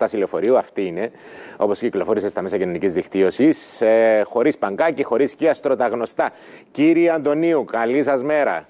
στάση λεωφορείου, αυτή είναι, όπως κυκλοφόρησε στα μέσα κοινωνικής δικτύωσης, ε, χωρίς παγκάκι, χωρίς κύαστρο, τα γνωστά. Κύριε Αντωνίου, καλή σας μέρα.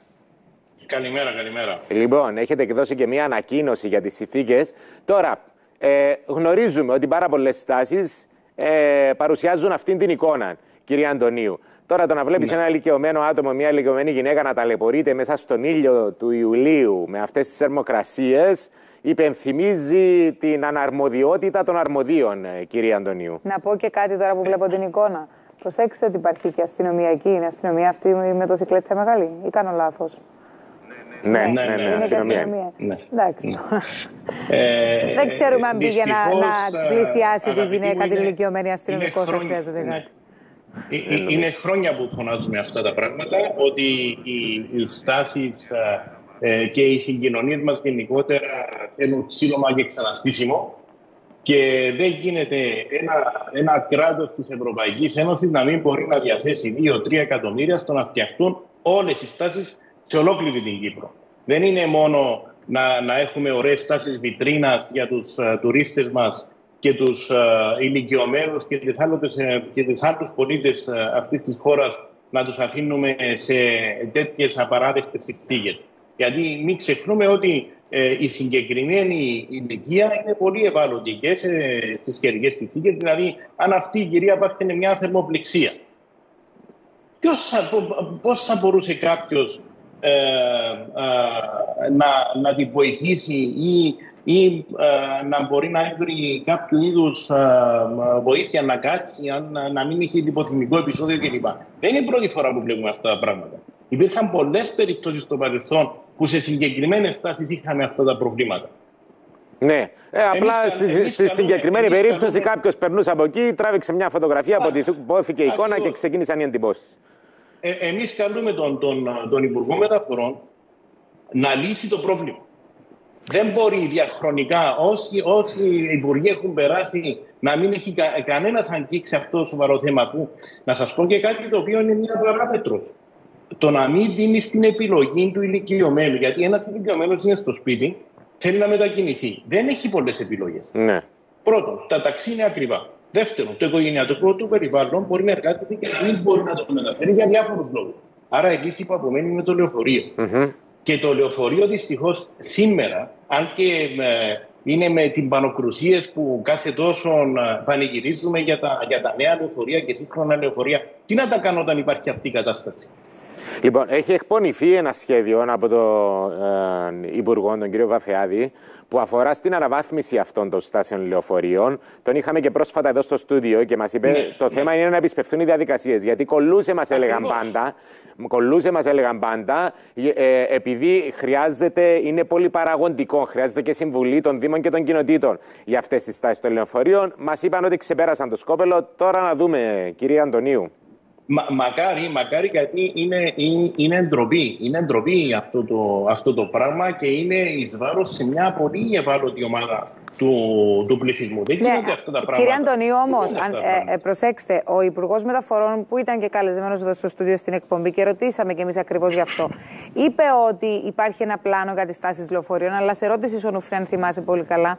Καλημέρα, καλημέρα. Λοιπόν, έχετε εκδώσει και μία ανακοίνωση για τις συνθήκες. Τώρα, ε, γνωρίζουμε ότι πάρα πολλές στάσεις ε, παρουσιάζουν αυτήν την εικόνα, κύριε Αντωνίου. Τώρα το να βλέπεις ναι. ένα ηλικιωμένο άτομο, μια ηλικιωμένη γυναίκα να ταλαιπωρείται μέσα στον ήλιο του Ιουλίου με αυτές τις θερμοκρασίες, υπενθυμίζει την αναρμοδιότητα των αρμοδίων, ε, κύριε Αντωνίου. Να πω και κάτι τώρα που βλέπω την εικόνα. Προσέξτε ότι υπάρχει και αστυνομιακή. Είναι αστυνομία αυτή με το συγκλέτια μεγάλη, ή κάνω λάθος. Ναι, ναι, ναι, ναι, είναι και αστυνομία. Ναι. Εντάξει. Ε, Δεν ξέρουμε αν πήγε να, να πλησιάσει τη γυναίκα την ηλικιωμένη αστυνομικό, αν χρειάζεται κάτι. Ε, ε, είναι χρόνια που φωνάζουμε αυτά τα πράγματα, ότι οι στάσει ε, και οι συγκοινωνίες μας γενικότερα θέλουν ξύλωμα και ξαναστήσιμο. Και δεν γίνεται ένα, ένα κράτος της Ευρωπαϊκής Ένωσης να μην μπορεί να διαθέσει 2-3 εκατομμύρια στο να φτιαχτούν όλες οι στάσεις σε ολόκληρη την Κύπρο. Δεν είναι μόνο να, να έχουμε ωραίες στάσεις βιτρίνας για τους uh, τουρίστες μας και τους uh, ηλικιωμένους και τις, άλλους, ε, και τις άλλους πολίτες uh, αυτής της χώρας να τους αφήνουμε σε τέτοιες απαράδεκτες συνθήκες. Γιατί μην ξεχνούμε ότι ε, η συγκεκριμένη ηλικία είναι πολύ ευάλωτη και στις καιρικές συνθήκες. Δηλαδή, αν αυτή η κυρία πάθαινε μια θερμοπληξία, ποιος, πώς θα μπορούσε κάποιος ε, να, να τη βοηθήσει ή ή ε, να μπορεί να βρει κάποιο είδους ε, βοήθεια να κάτσει, αν, να μην έχει λιποθυμικό επεισόδιο κλπ. Δεν είναι η πρώτη φορά που βλέπουμε αυτά τα πράγματα. Υπήρχαν πολλές περιπτώσεις στο παρελθόν που σε συγκεκριμένες τάσει είχαμε αυτά τα προβλήματα. Ναι. Ε, απλά εμείς, στη, συγκεκριμένη περίπτωση κάποιος περνούσε από εκεί, τράβηξε μια φωτογραφία, αποτυπώθηκε η εικόνα και ξεκίνησαν οι εντυπώσεις. Ε, Εμείς καλούμε τον, τον, τον Υπουργό Μεταφορών να λύσει το πρόβλημα. Δεν μπορεί διαχρονικά όσοι, όσοι υπουργοί έχουν περάσει να μην έχει κα, κανένας αγγίξει αυτό το σοβαρό θέμα που να σας πω και κάτι το οποίο είναι μια παράμετρος. Το να μην δίνει την επιλογή του ηλικιωμένου, γιατί ένας ηλικιωμένος είναι στο σπίτι, θέλει να μετακινηθεί. Δεν έχει πολλές επιλογές. Ναι. Πρώτον, τα ταξί είναι ακριβά. Δεύτερον, το οικογενειακό του περιβάλλον μπορεί να εργάζεται και να μην μπορεί να το μεταφέρει για διάφορους λόγους. Άρα, η λύση που απομένει είναι το λεωφορείο. Mm-hmm. Και το λεωφορείο δυστυχώς σήμερα, αν και ε, είναι με την πανοκρουσίες που κάθε τόσο ε, πανηγυρίζουμε για τα, για τα νέα λεωφορεία και σύγχρονα λεωφορεία, τι να τα κάνω όταν υπάρχει αυτή η κατάσταση; Λοιπόν, έχει εκπονηθεί ένα σχέδιο από τον ε, Υπουργό, τον κύριο Βαφεάδη, που αφορά στην αναβάθμιση αυτών των στάσεων λεωφορείων. Τον είχαμε και πρόσφατα εδώ στο στούντιο και μας είπε: ναι, Το ναι. θέμα είναι να επισπευθούν οι διαδικασίες. Γιατί κολούσε, μας έλεγαν πάντα, κολούσε, μας έλεγαν πάντα, ε, επειδή χρειάζεται, είναι πολύ παραγωγικό, χρειάζεται και συμβουλή των Δήμων και των κοινοτήτων για αυτές τις στάσεις των λεωφορείων. Μας είπαν ότι ξεπέρασαν το σκόπελο. Τώρα να δούμε, κυρία Αντωνίου. Μα, μακάρι, μακάρι γιατί είναι, είναι, είναι ντροπή. Είναι ντροπή αυτό το, αυτό το πράγμα και είναι εις βάρος σε μια πολύ ευάλωτη ομάδα του, του πληθυσμού. Δεν ναι, γίνονται αυτά τα πράγματα. Κύριε Αντωνίου, όμως, ε, ε, προσέξτε, ο Υπουργός Μεταφορών που ήταν και καλεσμένος εδώ στο στούντιο στην εκπομπή και ρωτήσαμε κι εμείς ακριβώς γι' αυτό, είπε ότι υπάρχει ένα πλάνο για τις τάσεις λεωφορείων, αλλά σε ρώτηση ο Νουφρέν, θυμάσαι πολύ καλά,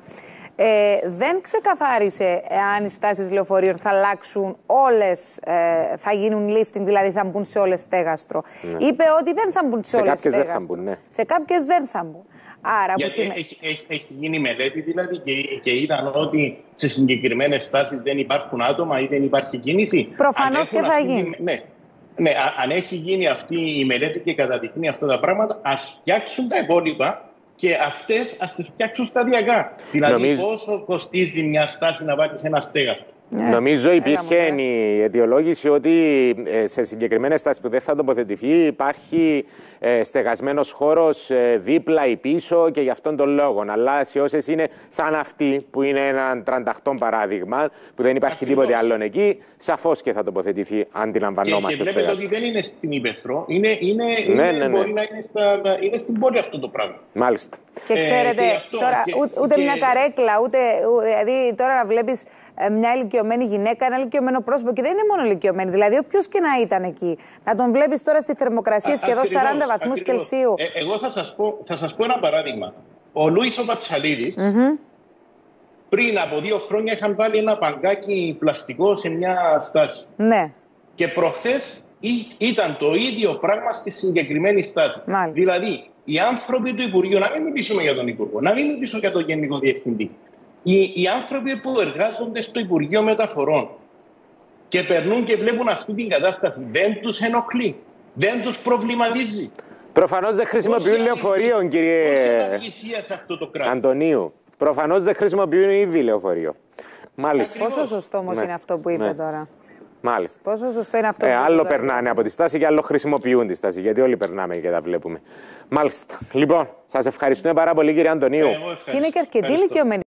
ε, δεν ξεκαθάρισε αν οι στάσεις λεωφορείων θα αλλάξουν όλες, ε, θα γίνουν lifting, δηλαδή θα μπουν σε όλες στέγαστρο. Ναι. Είπε ότι δεν θα μπουν σε, σε όλες στέγαστρο. Δεν θα μπουν, ναι. Σε κάποιες δεν θα μπουν. Άρα, που σημαίνει... έχει, έχει, έχει, γίνει μελέτη δηλαδή και, και είδαν ότι σε συγκεκριμένες στάσεις δεν υπάρχουν άτομα ή δεν υπάρχει κίνηση. Προφανώς και θα γίνει. Ναι, ναι, αν έχει γίνει αυτή η μελέτη και καταδεικνύει αυτά τα πράγματα, ας φτιάξουν τα υπόλοιπα και αυτές ας τις φτιάξουν σταδιακά. Δηλαδή, Νομίζω... πόσο κοστίζει μια στάση να βάλεις ένα στέγαστο; Ναι. Νομίζω υπήρχε η αιτιολόγηση ότι ε, σε συγκεκριμένε στάσει που δεν θα τοποθετηθεί υπάρχει ε, στεγασμένος χώρος ε, δίπλα ή πίσω και γι' αυτόν τον λόγο. Αλλά σε όσες είναι σαν αυτή που είναι ένα τρανταχτό παράδειγμα, που δεν υπάρχει Ακριβώς. τίποτε άλλο εκεί, σαφώς και θα τοποθετηθεί, αντιλαμβανόμαστε. Και, και βλέπετε ότι δεν είναι στην Ήπεθρο, είναι, είναι, ναι, είναι, ναι, ναι. μπορεί να είναι, στα, είναι στην πόλη αυτό το πράγμα. Μάλιστα. Και ξέρετε, ε, και τώρα και, ούτε, και... μια καρέκλα, ούτε. Δηλαδή τώρα να βλέπεις ε, μια ηλικιωμένη γυναίκα, ένα ηλικιωμένο πρόσωπο και δεν είναι μόνο ηλικιωμένη. Δηλαδή, όποιος και να ήταν εκεί, να τον βλέπεις τώρα στη θερμοκρασία σχεδόν 40 βαθμούς Κελσίου. Ε, εγώ θα σας πω, θα σας πω ένα παράδειγμα. Ο Λούι ο Πατσαλίδης mm -hmm. πριν από δύο χρόνια είχαν βάλει ένα παγκάκι πλαστικό σε μια στάση. Ναι. Και προχθές ήταν το ίδιο πράγμα στη συγκεκριμένη στάση. Μάλιστα. Δηλαδή, οι άνθρωποι του Υπουργείου, να μην μιλήσουμε για τον Υπουργό, να μην μιλήσω για τον Γενικό Διευθυντή. Οι, οι άνθρωποι που εργάζονται στο Υπουργείο Μεταφορών και περνούν και βλέπουν αυτή την κατάσταση, δεν τους ενοχλεί, δεν τους προβληματίζει. Προφανώς δεν χρησιμοποιούν λεωφορείο, κύριε Αντωνίου. Προφανώς δεν χρησιμοποιούν ήδη λεωφορείο. Μάλιστα. Πόσο σωστό όμως ναι. είναι αυτό που είπε ναι. τώρα; Μάλιστα. Πόσο σωστό είναι αυτό ε, που είπε Άλλο περνάνε από τη στάση και άλλο χρησιμοποιούν τη στάση. Γιατί όλοι περνάμε και τα βλέπουμε. Μάλιστα. Λοιπόν, σας ευχαριστούμε πάρα πολύ, κύριε Αντωνίου. και είναι και αρκετοί ηλικιωμένοι.